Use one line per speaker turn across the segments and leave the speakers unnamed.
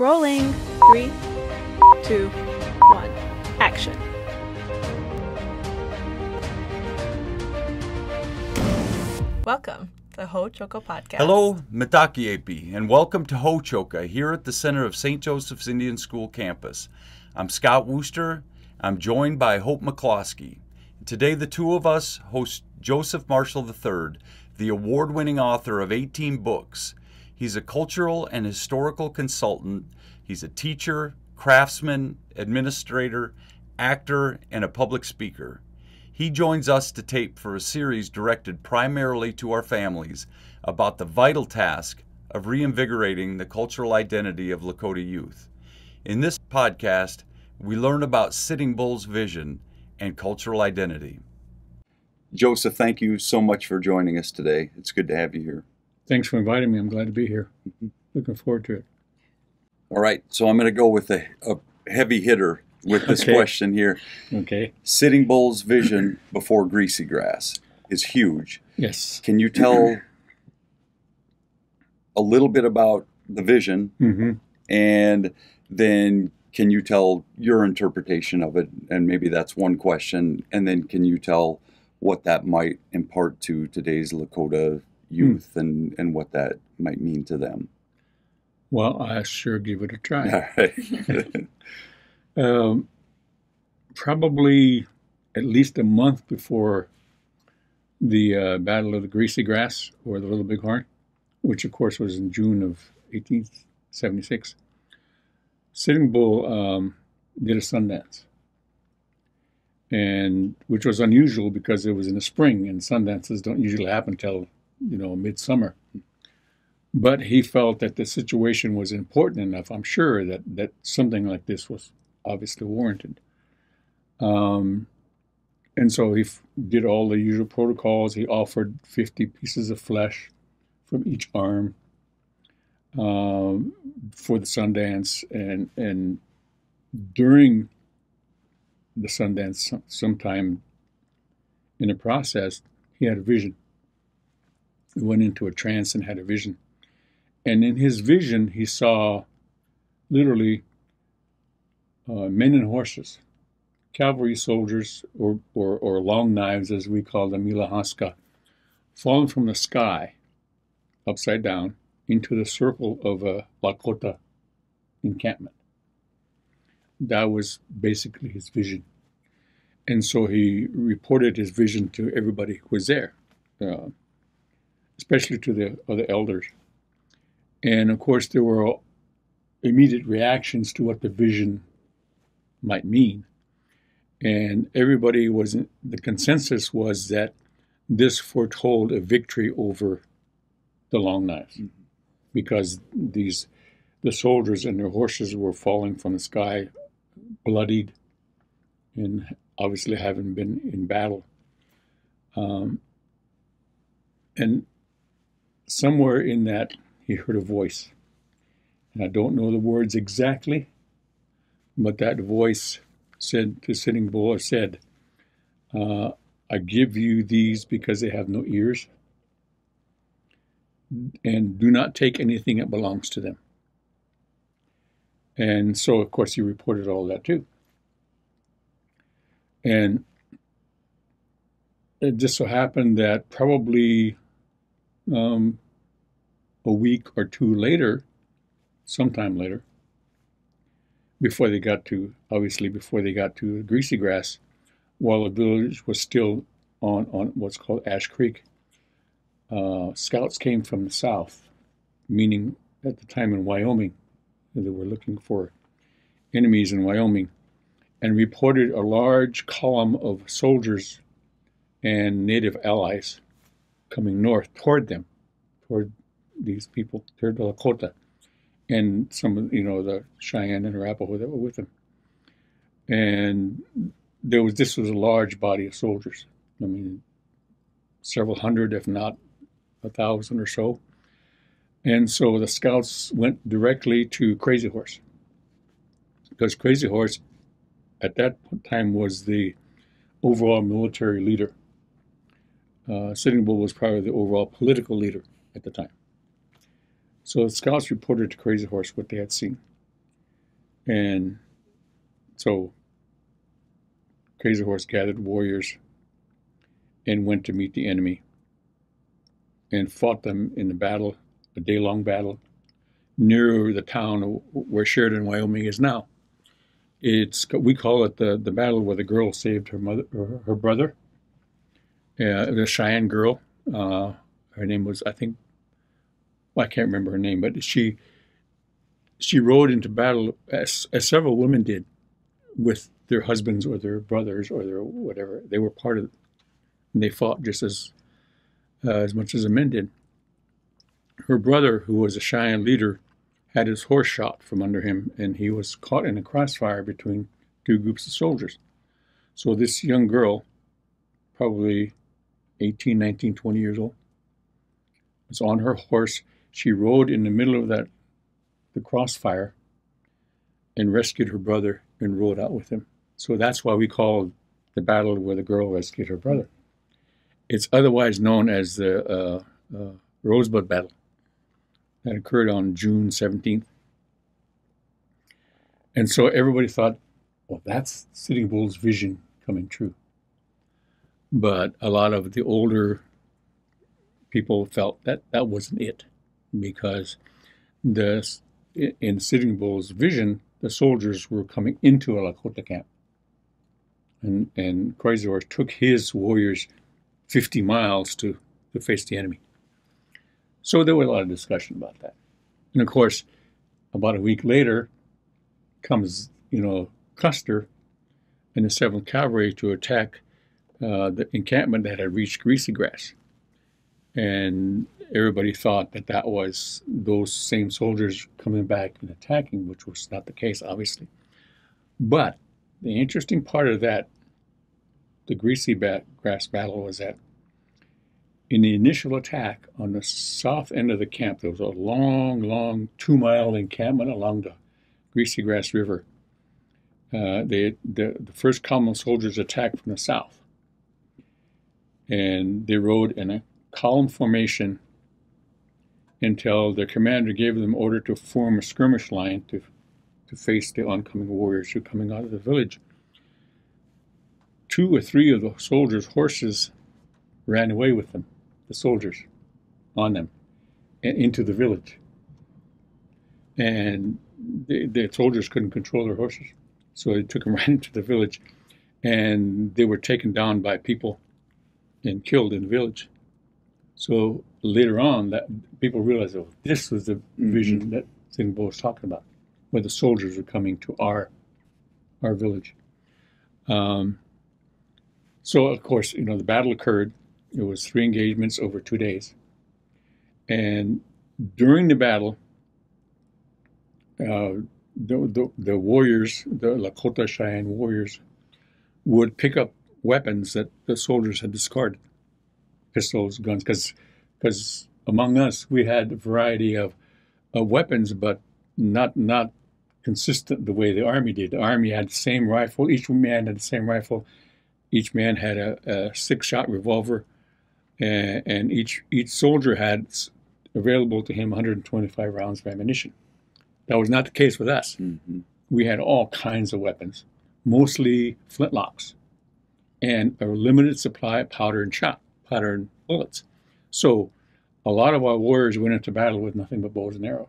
Rolling. Three, two, one. Action. Welcome to Hochoka Podcast.
Hello, Mitakuyapi, and welcome to Hochoka here at the center of St. Joseph's Indian School campus. I'm Scott Woster. I'm joined by Hope McCloskey. Today, the two of us host Joseph Marshall III, the award winning author of 18 books. He's a cultural and historical consultant, he's a teacher, craftsman, administrator, actor, and a public speaker. He joins us to tape for a series directed primarily to our families about the vital task of reinvigorating the cultural identity of Lakota youth. In this podcast, we learn about Sitting Bull's vision and cultural identity. Joseph, thank you so much for joining us today. It's good to have you here.
Thanks for inviting me. I'm glad to be here. Looking forward to it.
All right, so I'm going to go with a, a heavy hitter with this
Okay.
question here.
Okay.
Sitting Bull's vision before Greasy Grass is huge.
Yes.
Can you tell a little bit about the vision
hmm
and then can you tell your interpretation of it and maybe that's one question and then can you tell what that might impart to today's lakota youth and and what that might mean to them
Well, I sure give it a try.
right
Um, probably at least a month before the uh, Battle of the Greasy Grass or the Little Bighorn, which of course was in June of 1876, Sitting Bull um, did a Sundance. And which was unusual because it was in the spring and Sundances don't usually happen till, you know, midsummer. But he felt that the situation was important enough, I'm sure, that, that something like this was obviously warranted. Um, and so he f- did all the usual protocols. He offered 50 pieces of flesh from each arm um, for the Sundance. And, and during the Sundance, sometime in the process, he had a vision. He went into a trance and had a vision. And in his vision, he saw literally uh, men and horses, cavalry soldiers, or, or, or long knives, as we call them, milahanska, falling from the sky, upside down, into the circle of a Lakota encampment. That was basically his vision. And so he reported his vision to everybody who was there, uh, especially to the other elders. And of course, there were immediate reactions to what the vision might mean. And everybody was, the consensus was that this foretold a victory over the long knives
Mhm.
because these, the soldiers and their horses were falling from the sky, bloodied, and obviously having been in battle. Um, and somewhere in that, he heard a voice. And I don't know the words exactly, but that voice said to Sitting Bull, said, uh, I give you these because they have no ears, and do not take anything that belongs to them. And so, of course, he reported all that too. And it just so happened that probably um, a week or two later, sometime later, before they got to, obviously, before they got to Greasy Grass, while the village was still on, on what's called Ash Creek, uh, scouts came from the south, meaning at the time in Wyoming, they were looking for enemies in Wyoming, and reported a large column of soldiers and native allies coming north toward them, toward these people, toward the Lakota, and some of you know the Cheyenne and Arapaho that were with them. And there was this was a large body of soldiers. I mean, several hundred, if not a thousand or so. And so the scouts went directly to Crazy Horse because Crazy Horse at that time was the overall military leader. Uh, Sitting Bull was probably the overall political leader at the time. So the scouts reported to Crazy Horse what they had seen. And so Crazy Horse gathered warriors and went to meet the enemy and fought them in the battle, a day long battle, near the town where Sheridan, Wyoming is now. It's we call it the, the battle where the girl saved her mother her, her brother. Uh, the Cheyenne girl. Uh, her name was I think well, I can't remember her name, but she she rode into battle as, as several women did with their husbands or their brothers or their whatever. They were part of it. And they fought just as uh, as much as the men did. Her brother, who was a Cheyenne leader, had his horse shot from under him, and he was caught in a crossfire between two groups of soldiers. So this young girl, probably 18, 19, 20 years old, was on her horse. She rode in the middle of that the crossfire and rescued her brother and rode out with him. So that's why we call the battle where the girl rescued her brother. It's otherwise known as the uh, uh, Rosebud Battle that occurred on June 17th. And so everybody thought, well, that's Sitting Bull's vision coming true. But a lot of the older people felt that that wasn't it because the in Sitting Bull's vision, the soldiers were coming into a Lakota camp. And, and Crazy Horse took his warriors 50 miles to, to face the enemy. So there was a lot of discussion about that. And of course, about a week later comes, you know, Custer and the 7th Cavalry to attack uh, the encampment that had reached Greasy Grass. And everybody thought that that was those same soldiers coming back and attacking, which was not the case, obviously. But the interesting part of that, the Greasy Grass battle, was that in the initial attack on the south end of the camp, there was a long, long two mile encampment along the Greasy Grass River. Uh, they, the, the first column of soldiers attacked from the south. And they rode in a column formation until their commander gave them order to form a skirmish line to, to face the oncoming warriors who were coming out of the village. Two or three of the soldiers' horses ran away with them the soldiers on them into the village. And the, the soldiers couldn't control their horses. So they took them right into the village. And they were taken down by people and killed in the village. So later on, that people realized, oh, this was the mm-hmm. vision mm-hmm. that Bull was talking about, where the soldiers were coming to our our village. Um, so of course, you know, the battle occurred. It was three engagements over two days. And during the battle, uh, the, the, the, warriors, the Lakota Cheyenne warriors, would pick up weapons that the soldiers had discarded pistols, guns, because because among us we had a variety of, of weapons, but not not consistent the way the army did. The army had the same rifle. Each man had the same rifle. Each man had a, a six-shot revolver and, and each each soldier had available to him 125 rounds of ammunition. That was not the case with us. Mm-hmm. We had all kinds of weapons, mostly flintlocks, and a limited supply of powder and shot, powder and bullets. So, a lot of our warriors went into battle with nothing but bows and arrows.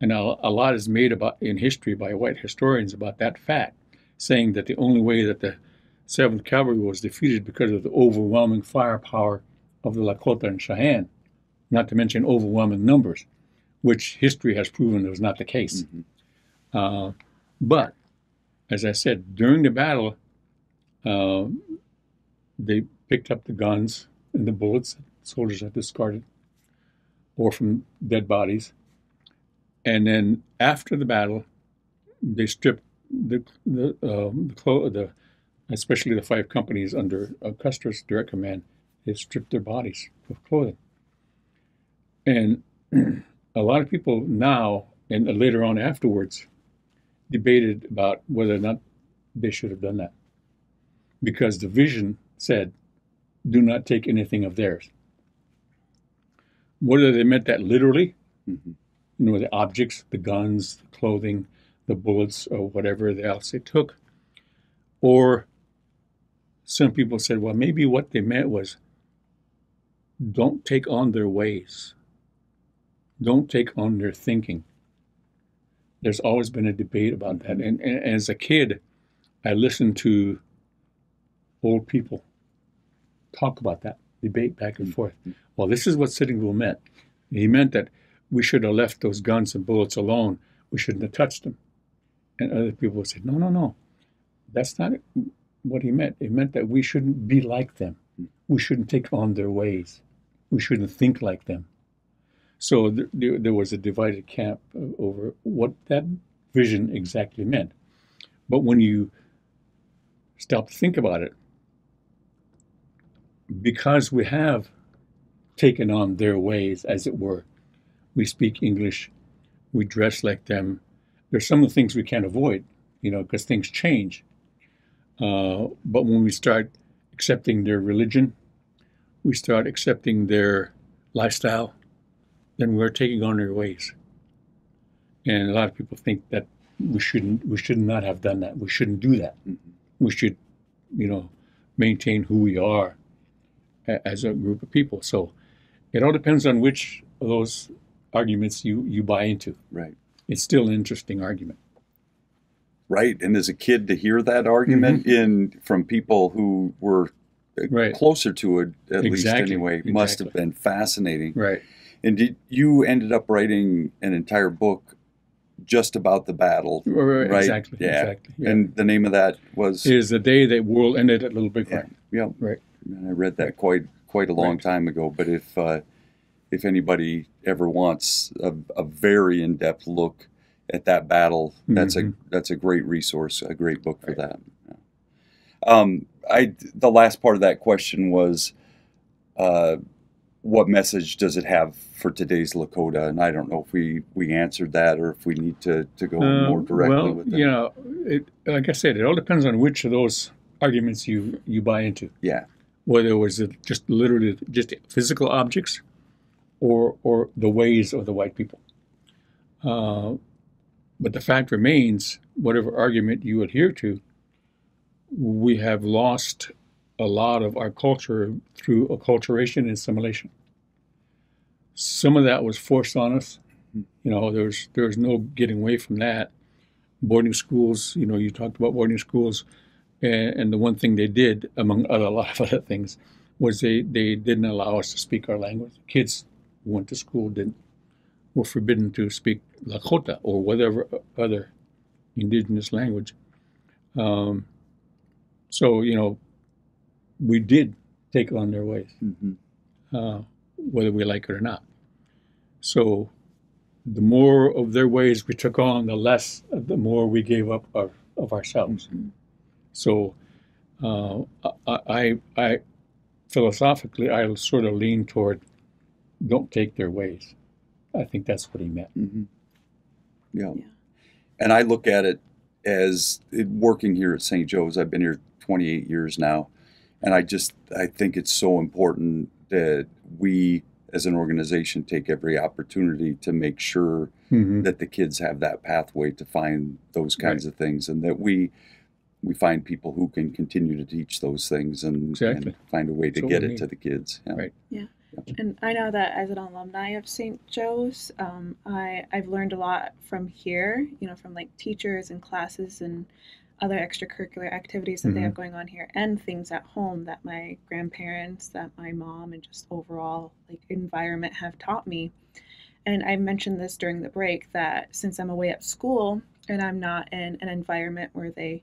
And a, a lot is made about in history by white historians about that fact, saying that the only way that the 7th Cavalry was defeated because of the overwhelming firepower of the Lakota and Cheyenne, not to mention overwhelming numbers, which history has proven was not the case. Mm-hmm. Uh, but, as I said, during the battle, uh, they picked up the guns and the bullets that soldiers had discarded or from dead bodies. And then after the battle, they stripped the the, um, the, clo- the especially the five companies under uh, Custer's direct command, they stripped their bodies of clothing. And a lot of people now and later on afterwards debated about whether or not they should have done that. Because the vision said, do not take anything of theirs. Whether they meant that literally, mm-hmm. you know, the objects, the guns, the clothing, the bullets or whatever else they took. Or some people said, well, maybe what they meant was don't take on their ways, don't take on their thinking. There's always been a debate about that. And, and as a kid, I listened to old people talk about that, debate back and mm. forth. Well, this is what Sitting Bull meant. He meant that we should have left those guns and bullets alone. We shouldn't have touched them. And other people said, no, no, no. That's not what he meant. It meant that we shouldn't be like them. Mm. We shouldn't take on their ways. We shouldn't think like them. So there, there was a divided camp uh, over what that vision exactly meant. But when you stop to think about it, because we have taken on their ways, as it were, we speak English, we dress like them. There's some of the things we can't avoid, you know, because things change. Uh, but when we start accepting their religion, we start accepting their lifestyle, then we're taking on their ways. And a lot of people think that we shouldn't, we should not have done that. We shouldn't do that. Mm-hmm. We should, you know, maintain who we are as a group of people. So it all depends on which of those arguments you, you buy into.
Right.
It's still an interesting argument.
Right. And as a kid to hear that argument mm-hmm. in from people who were uh, right. closer to it at exactly. least anyway exactly. must have been fascinating.
Right.
And did you ended up writing an entire book just about the battle, right?
Exactly.
Yeah.
Exactly.
Yeah. And the name of that was
is the day that world ended at Little Big Horn.
Yeah. yeah.
Right.
I read that quite quite a long right. time ago. But if uh, if anybody ever wants a, a very in depth look at that battle, that's mm-hmm. a that's a great resource, a great book for right. that. Um, I the last part of that question was, uh, what message does it have for today's Lakota? And I don't know if we we answered that or if we need to to go uh, more directly
well,
with it.
You know, it, like I said, it all depends on which of those arguments you you buy into.
Yeah
whether it was just literally just physical objects or, or the ways of the white people. Uh, but the fact remains, whatever argument you adhere to, we have lost a lot of our culture through acculturation and assimilation. Some of that was forced on us. You know, there's there's no getting away from that. Boarding schools, you know, you talked about boarding schools and, and the one thing they did, among other, a lot of other things, was they, they didn't allow us to speak our language. Kids who went to school didn't were forbidden to speak Lakota or whatever other indigenous language. Um, so you know, we did take on their ways, mm-hmm. uh, whether we like it or not. So the more of their ways we took on, the less, the more we gave up our, of ourselves. Mm-hmm. So uh, I, I, philosophically, I sort of lean toward don't take their ways. I think that's what he meant.
Mm-hmm. Yeah. yeah. And I look at it as it, working here at St. Joe's. I've been here 28 years now, and I just I think it's so important that we as an organization take every opportunity to make sure mm-hmm. that the kids have that pathway to find those kinds right. of things and that we we find people who can continue to teach those things and, exactly. and find a way to get it need. to the kids.
Yeah. Right.
Yeah. And I know that as an alumni of St. Joe's, um, I, I've learned a lot from here, you know, from like teachers and classes and other extracurricular activities that mm-hmm. they have going on here and things at home that my grandparents, that my mom, and just overall like environment have taught me. And I mentioned this during the break that since I'm away at school and I'm not in an environment where they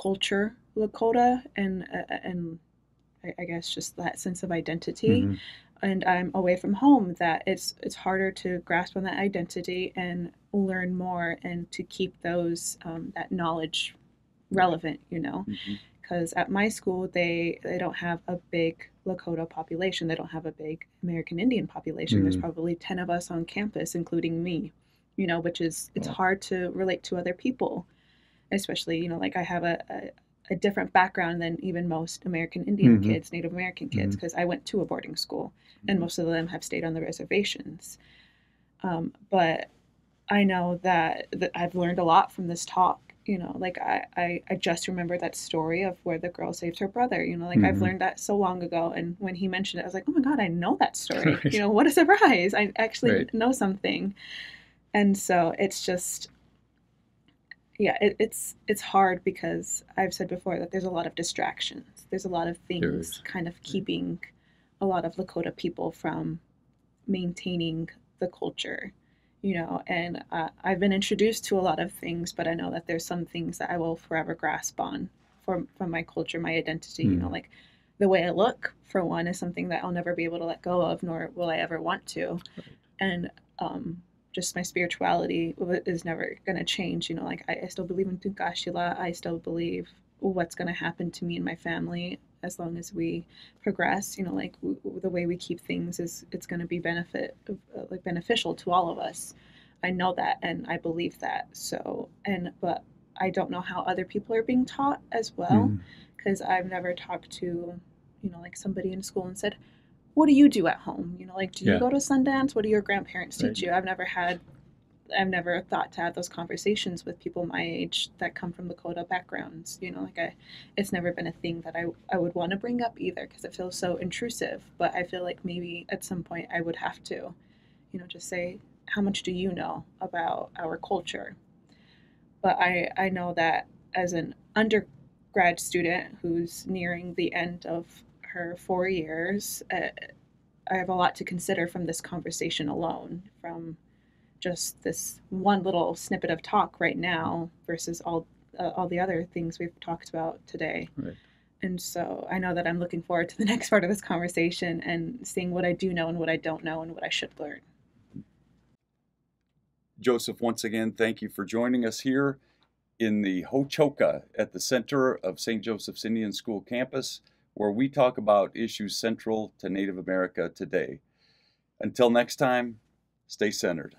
culture Lakota and uh, and I, guess just that sense of identity. Mm-hmm. And I'm away from home. That it's it's harder to grasp on that identity and learn more and to keep those um, that knowledge relevant. You know, because mm-hmm. at my school they they don't have a big Lakota population. They don't have a big American Indian population. Mm-hmm. There's probably ten of us on campus, including me. You know, which is it's hard to relate to other people especially you know like i have a, a, a different background than even most american indian mm-hmm. kids native american kids because mm-hmm. i went to a boarding school and mm-hmm. most of them have stayed on the reservations um, but I know that, that I've learned a lot from this talk. You know, like I, I, I just remember that story of where the girl saved her brother. You know, like I've
Mhm.
learned that so long ago. And when he mentioned it, I was like, oh my God, I know that story.
Right.
You know, what a surprise. I actually
Right.
know something. And so it's just, yeah, it, it's it's hard because I've said before that there's a lot of distractions. There's a lot of things kind of keeping a lot of Lakota people from maintaining the culture, you know. And uh, I've been introduced to a lot of things, but I know that there's some things that I will forever grasp on from from my culture, my identity. You know,
Mm.
like the way I look, for one, is something that I'll never be able to let go of, nor will I ever want to. And um, just my spirituality is never going to change. You know, like I, I still believe in Tunkashila. I still believe what's going to happen to me and my family as long as we progress. You know, like w- the way we keep things is it's going to be benefit uh, like beneficial to all of us. I know that and I believe that. So and but I don't know how other people are being taught as well because I've never talked to, you know, like somebody in school and said, "What do you do at home?" You know, like, do you
Yeah.
go to Sundance? What do your grandparents teach
Right.
you? I've never had, I've never thought to have those conversations with people my age that come from Lakota backgrounds. You know, like I, it's never been a thing that I I would want to bring up either because it feels so intrusive. But I feel like maybe at some point I would have to, you know, just say, "How much do you know about our culture?" But I I know that as an undergrad student who's nearing the end of her four years, uh, I have a lot to consider from this conversation alone, from just this one little snippet of talk right now versus all uh, all the other things we've talked about today.
Right.
And so I know that I'm looking forward to the next part of this conversation and seeing what I do know and what I don't know and what I should learn.
Joseph, once again, thank you for joining us here in the Hochoka at the center of St. Joseph's Indian School campus, where we talk about issues central to Native America today. Until next time, stay centered.